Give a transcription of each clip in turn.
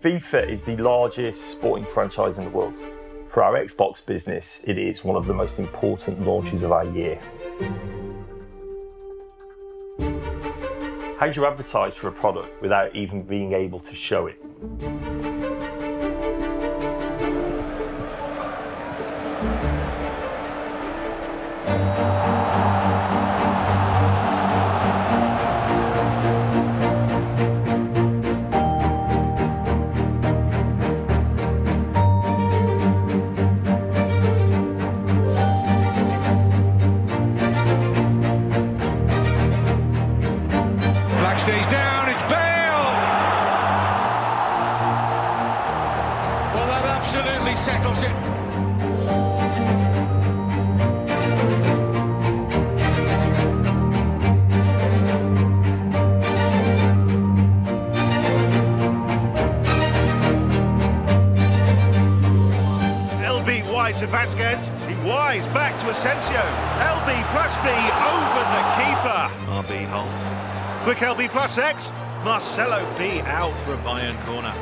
FIFA is the largest sporting franchise in the world. For our Xbox business, it is one of the most important launches of our year. How do you advertise for a product without even being able to show it? Stays down, it's Bale! Well, that absolutely settles it. LB wide to Vázquez. He wise back to Asensio. LB plus B over the keeper. RB holds. Quick LB plus X. Marcelo B out for a Bayern corner.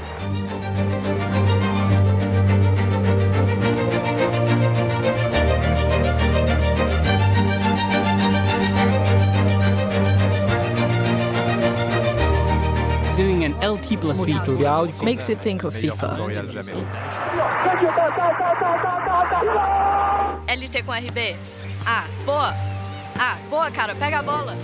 Doing an LT plus B tutorial makes you think of FIFA. LT com RB. Ah, boa. Ah, boa, cara. Pega a bola.